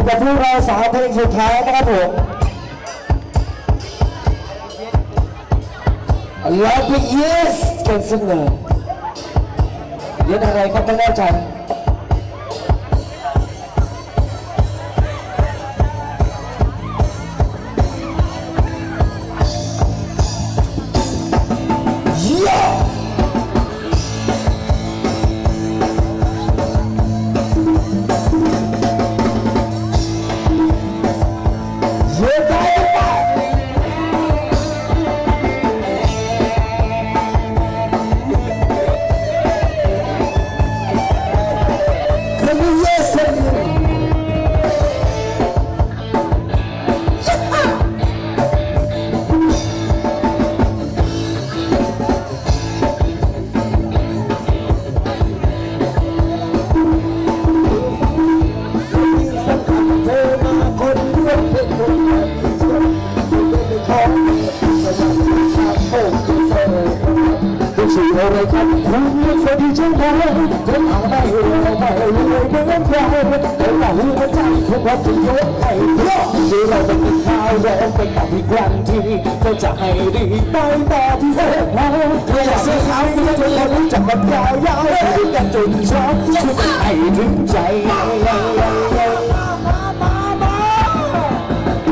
อยู่กับพวกเราสาวเพลงสุดท้ายนะครับผมลอ v e it yes กันสักหน่ยเล่นอะไรก็ไม่แน่ใจ ทีก็จะให้ดีไปต่อที่เส้นทาเธออยากเสื้อขาวที่จะคนรู้จักมันยาวยาวแต่จนชอบทุกให้ถึงใจ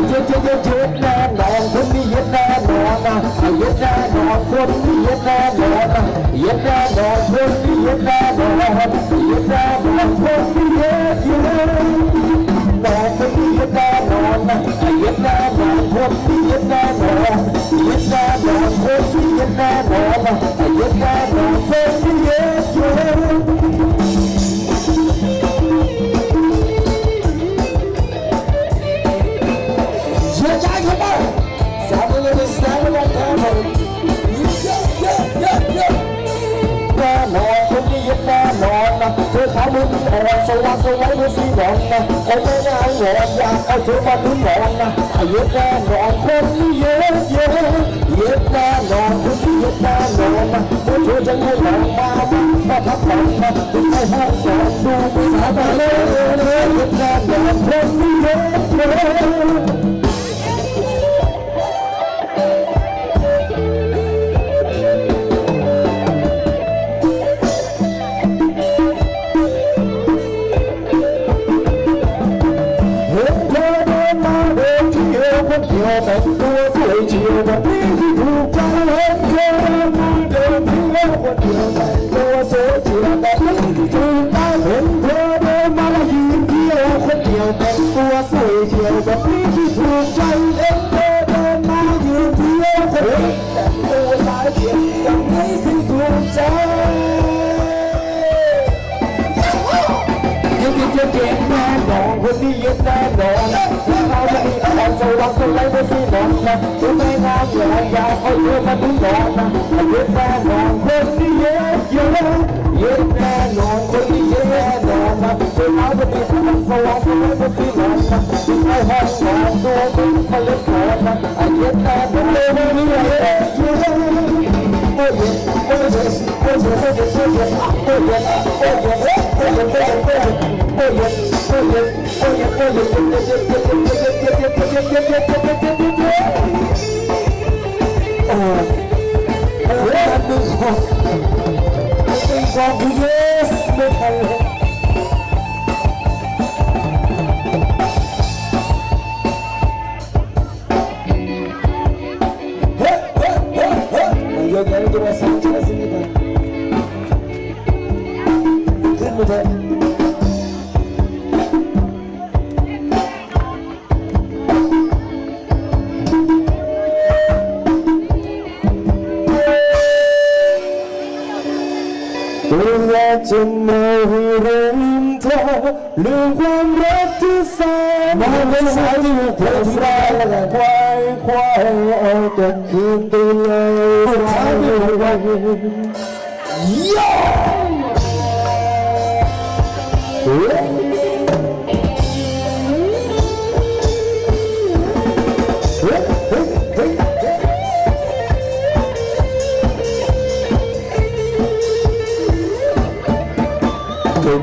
เย็ดเย็ดเย็ดเย็ดแน่นอนคนนี้เย็ดแน่นอนนะเย็ดแน่นอนคนนี้เย็ดแน่นอนนะเย็ดแน่นอนคนนี้เย็ดแน่นอนเย็ดแน่นอนคนนี้เย็ดเย็ดแน่นอนคนนี้เย็ดแน่นอนนะเย็ดแน่ Vietnam, Vietnam, Vietnam, Vietnam, Vietnam, đến còn số ba số mấy với suy gọn còn mấy ai gọn ra ai chỗ ba cứ gọn Việt Nam gọn quân dễ dễ Việt Nam gọn quân Việt Nam gọn mỗi chỗ chân ngôi gọn ba bát ba thắp gọn từng hát gọn đu xã ba lê Eu comprei, eu comprei, eu comprei, eu comprei, eu comprei, eu comprei, eu you man wrong, with me you the on. The on. I'll the. I ขึ้นมาเถอะกูอยากจะมาให้ลืมเธอลืมความรักที่แสนมองเป็นสายที่เธอที่ได้และควายควายเอาแต่คืนไปเลยท้ายที่วันย่ จะ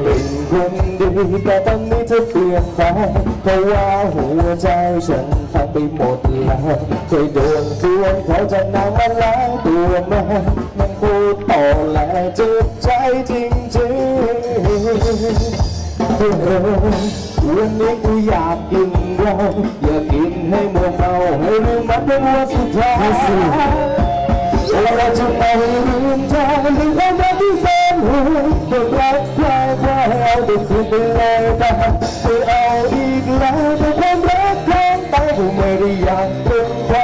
เป็นคดีแต่ตอนนี้เธอเปลี่ยนไปเพราะว่าหัวใจฉันฟังไปหมดแล้วเคยโดนสวนเขาจะนำมาล้างตัวมามันพูดต่อและจ็บใจจริงๆ เธอวันนี้กูอยากกินเราอยากกินให้มัวเมาให้ลืมมันเป็นวันสุดท้ายเราจะไม่ลืมใจลืมความรักที่แสนหูเด็กรักใครใครเอาเด็กคืนไปเลยแต่ไปเอาอีกแล้วแต่ความรักครั้งไปกูไม่ได้อยากเป็นใคร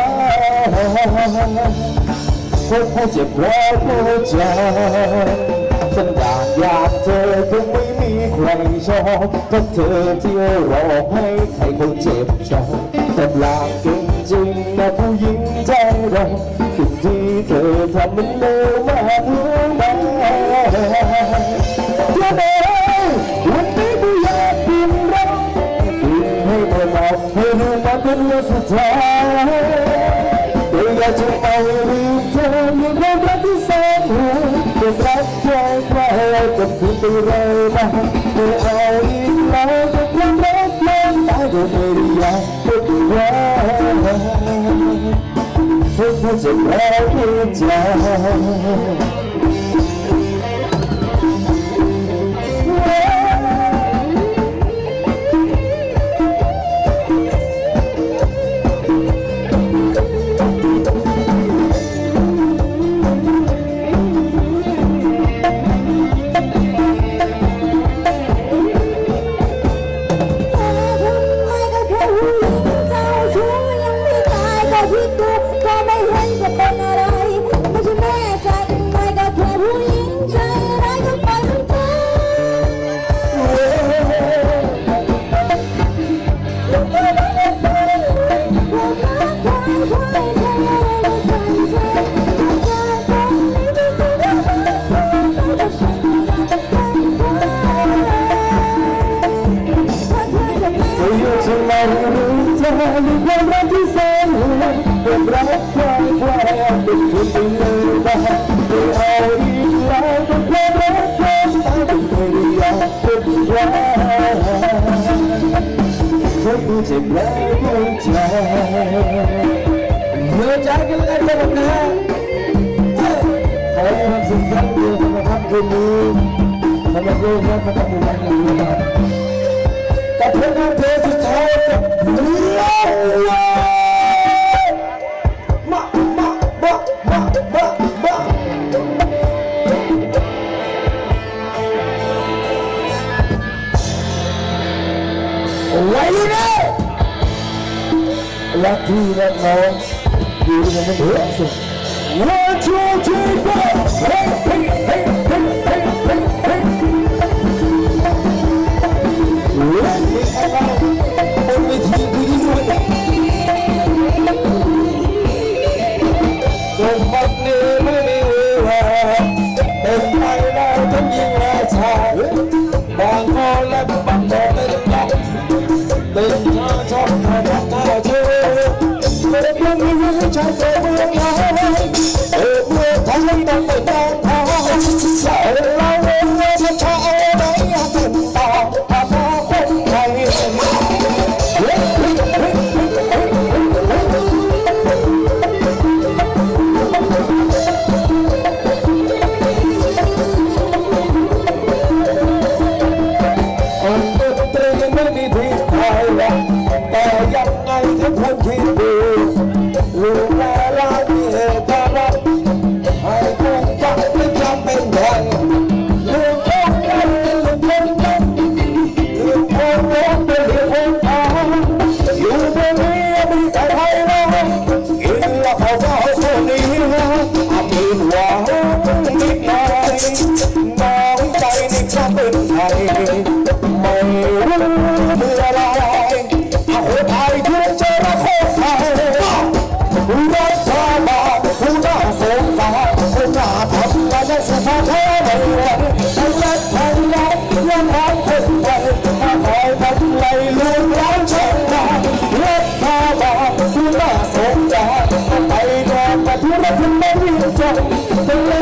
คนให้เจ็บร้าวหัวใจ สัญญาอยากเธอคงไม่มีใครชอบเพราะเธอเที่ยวรอให้ใครเขาเจ็บช้ำสำลากเก่งจริงนะผู้หญิงใจร้อนสิ่งที่เธอทำมันเลวมากรู้ไหมเจ้เอ๋ยวันนี้กูอยากกินรักกินให้เธอมดให้รู้มาเป็นเรื่องสุดท้าย Kuturaiba, kuraila, kuturaiba, kuturaiba, kuturaiba, kuturaiba, kuturaiba, kuturaiba, मुझे यो जाके लगा दिया बंदा है हम जिंदा के हम के लिए समझ लो ये पता नहीं लगा कठिन देश था अल्लाह Why you know? Let me not know. You the. One, two, three, four. Hey, hey, hey, hey, hey, hey, hey. Let me be you. Don't fuck me anywhere. Don't find out to be my time. fighting.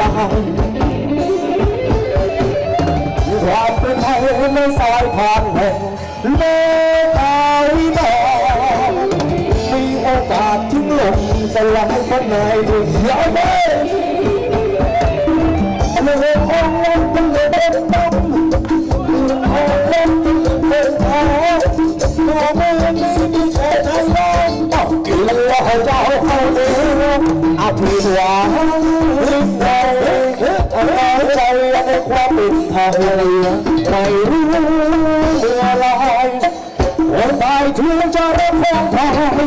ลบละลายความเป็นไทยไม่สายผ่านแห่งเลกาวิบากมีโอกาสทิ้งลงสลายคนไหนที่ยาวไปเรื่องของ ความเป็นไม่รู้เมื่อไรคนไทยถึงจะรับฟังไทย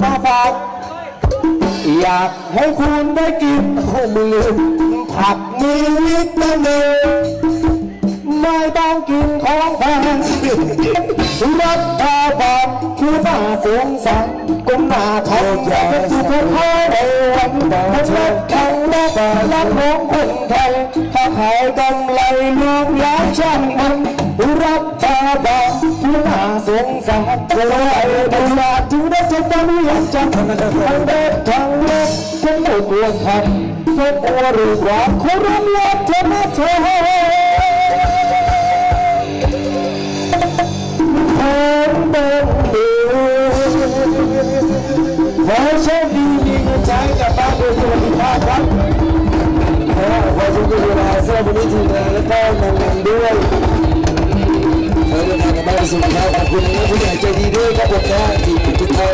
มาฝากอยากให้คุณได้กินข้าวมือผักมีวิตามินไม่ต้องกินของแพง rất thơ vọng cứ mà sướng sẵn cũng mà thành giờ sự thật khó đầy quanh thân lớp thân lớp lớp muốn quỳnh thần hoặc ta tâm lời luôn lá trong mình cứ rất thơ vọng cứ mà sướng sẵn rồi lại đây là ta đất trong tâm hiến trong thân đất thân lớp cũng một cuồng thần phép ua rùi quá khổ rắm lớp cho nó thôi Voce vindica tanga bago tulipata wazungu wanasema miti inaleta na ndoa Kwa kama basi mtaka kuna mtu anajideka kwa kati tuta